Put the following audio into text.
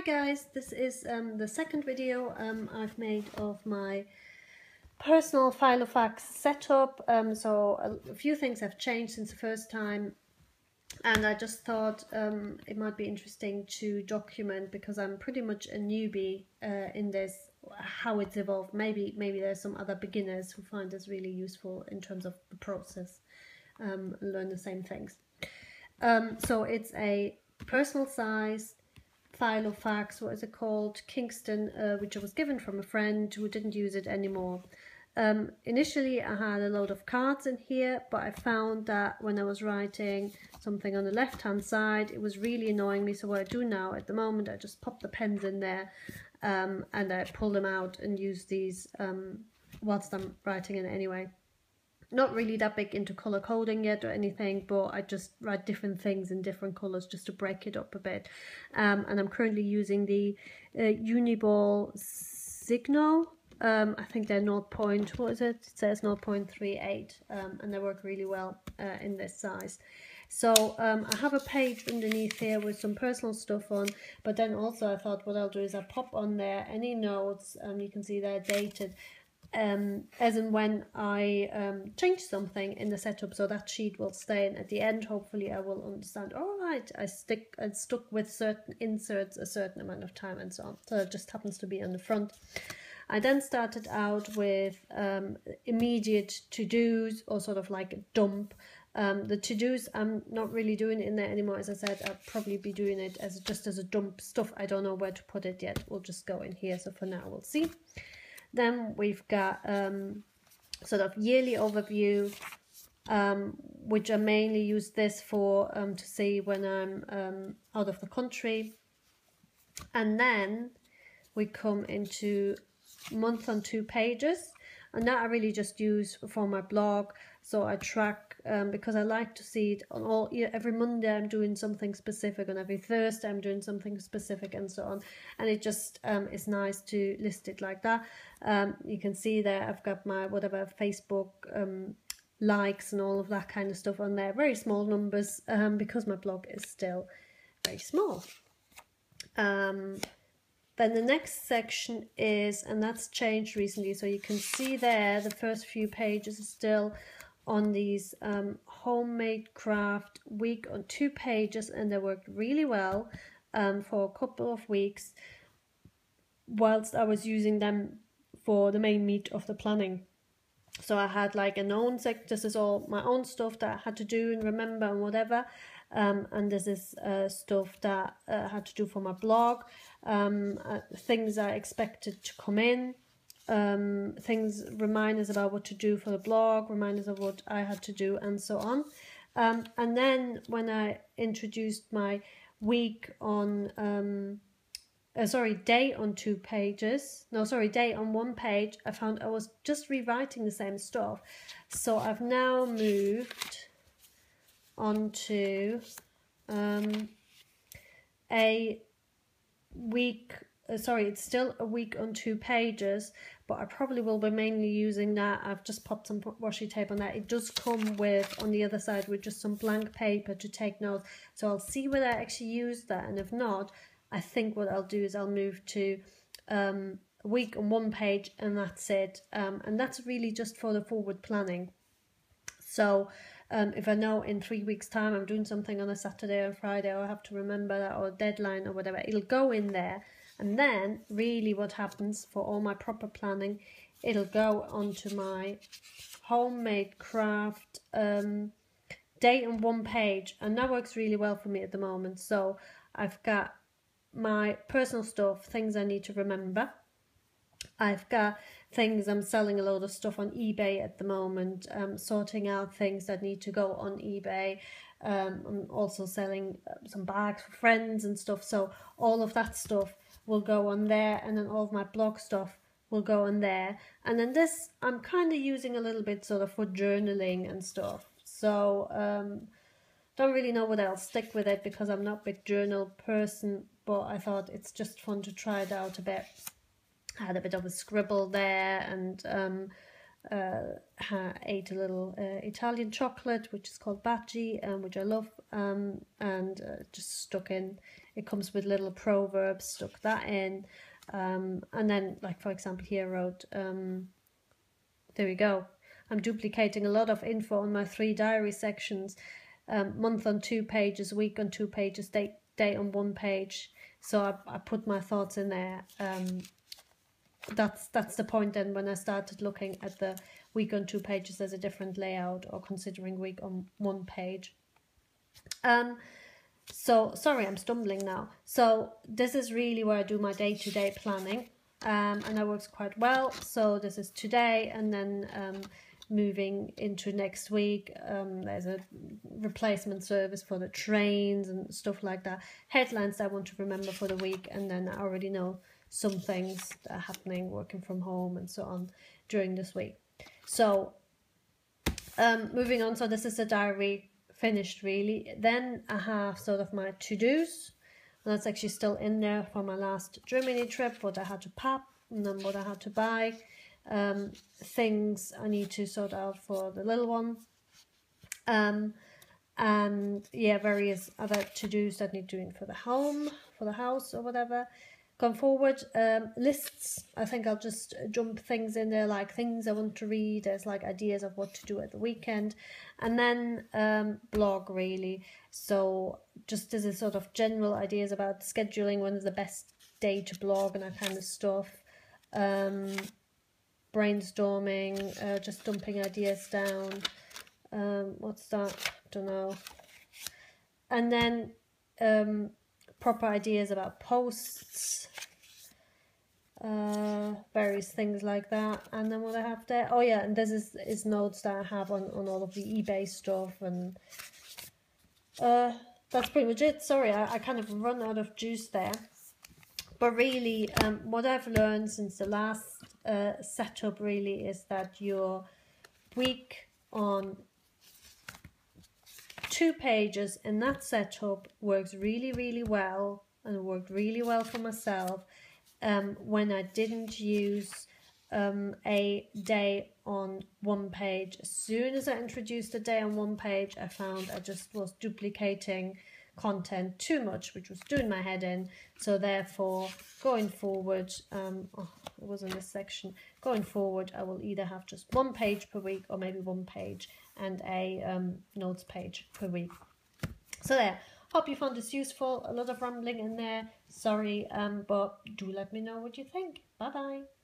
Hi guys, this is um, the second video um, I've made of my personal Filofax setup. Um, so a, few things have changed since the first time and I just thought um, it might be interesting to document because I'm pretty much a newbie uh, in this how it's evolved. Maybe maybe there's some other beginners who find this really useful in terms of the process um, learn the same things. Um, so it's a personal size Filofax, what is it called, Kingston, uh, which I was given from a friend who didn't use it anymore. Um, initially I had a load of cards in here, but I found that when I was writing something on the left hand side, it was really annoying me. So what I do now at the moment, I just pop the pens in there um, and I pull them out and use these um, whilst I'm writing in it anyway not really that big into color coding yet or anything, but I just write different things in different colors just to break it up a bit. Um, and I'm currently using the uh, Uniball Signo. Um, I think they're 0. Point, what is it? It says 0.38 um, and they work really well uh, in this size. So um, I have a page underneath here with some personal stuff on, but then also I thought what I'll do is I pop on there any notes, um, you can see they're dated, um, as and when I um, change something in the setup so that sheet will stay and at the end hopefully I will understand all right I stick I stuck with certain inserts a certain amount of time and so on. So it just happens to be on the front. I then started out with um, immediate to-dos or sort of like a dump. Um, the to-dos I'm not really doing in there anymore as I said I'll probably be doing it as just as a dump stuff. I don't know where to put it yet. We'll just go in here. So for now we'll see then we've got um, sort of yearly overview, um, which I mainly use this for um, to see when I'm um, out of the country. And then we come into month on two pages and that I really just use for my blog so I track um, because I like to see it on all every Monday I'm doing something specific and every Thursday I'm doing something specific and so on. And it just um, is nice to list it like that. Um, you can see there I've got my whatever Facebook um, likes and all of that kind of stuff on there. Very small numbers um, because my blog is still very small. Um, then the next section is, and that's changed recently, so you can see there the first few pages are still on these um, homemade craft week on two pages and they worked really well um, for a couple of weeks whilst I was using them for the main meat of the planning. So I had like an own sec. This is all my own stuff that I had to do and remember and whatever. Um, and this is uh, stuff that uh, I had to do for my blog. Um, uh, things I expected to come in um, things, reminders about what to do for the blog, reminders of what I had to do, and so on. Um, and then when I introduced my week on, um, uh, sorry, day on two pages, no, sorry, day on one page, I found I was just rewriting the same stuff. So I've now moved onto um, a week uh, sorry, it's still a week on two pages, but I probably will be mainly using that. I've just popped some washi tape on that. It does come with, on the other side, with just some blank paper to take notes. So I'll see whether I actually use that. And if not, I think what I'll do is I'll move to um, a week on one page and that's it. Um, and that's really just for the forward planning. So um, if I know in three weeks time I'm doing something on a Saturday or Friday or I have to remember that or deadline or whatever, it'll go in there and then really what happens for all my proper planning, it'll go onto my homemade craft um, date on one page. And that works really well for me at the moment. So I've got my personal stuff, things I need to remember. I've got things I'm selling a load of stuff on eBay at the moment, um, sorting out things that need to go on eBay. Um, I'm also selling uh, some bags for friends and stuff. So all of that stuff will go on there and then all of my blog stuff will go on there. And then this, I'm kind of using a little bit sort of for journaling and stuff. So, um, don't really know whether I'll stick with it because I'm not a big journal person, but I thought it's just fun to try it out a bit. I had a bit of a scribble there and um, uh, ate a little uh, Italian chocolate, which is called Baci, um, which I love, um, and uh, just stuck in it comes with little proverbs, stuck that in. Um, and then, like for example, here I wrote, um, there we go. I'm duplicating a lot of info on my three diary sections, um, month on two pages, week on two pages, date on one page. So I, I put my thoughts in there. Um, that's that's the point then when I started looking at the week on two pages as a different layout or considering week on one page. Um, so sorry, I'm stumbling now. So this is really where I do my day-to-day -day planning um, and that works quite well. So this is today and then um, moving into next week. Um, there's a replacement service for the trains and stuff like that. Headlines I want to remember for the week and then I already know some things that are happening working from home and so on during this week. So um, moving on, so this is a diary finished really. Then I have sort of my to-dos. That's actually still in there for my last Germany trip, what I had to pack and then what I had to buy. Um, things I need to sort out for the little one. Um, and yeah, various other to-dos that need doing for the home, for the house or whatever. Going forward, um, lists. I think I'll just jump things in there, like things I want to read. There's like ideas of what to do at the weekend, and then um, blog really. So just as a sort of general ideas about scheduling when is the best day to blog and that kind of stuff. Um, brainstorming, uh, just dumping ideas down. Um, what's that? Don't know. And then um, proper ideas about posts, uh, various things like that. And then what I have there, oh yeah, and this is, is notes that I have on, on all of the eBay stuff and uh, that's pretty much it. Sorry, I, I kind of run out of juice there. But really, um, what I've learned since the last uh, setup really is that your week on two pages in that setup works really, really well and worked really well for myself um, when I didn't use um, a day on one page. As soon as I introduced a day on one page, I found I just was duplicating content too much, which was doing my head in. So therefore, going forward, um, oh, it was in this section, going forward, I will either have just one page per week or maybe one page and a um, notes page per week. So there, hope you found this useful. A lot of rambling in there. Sorry, um, but do let me know what you think. Bye bye.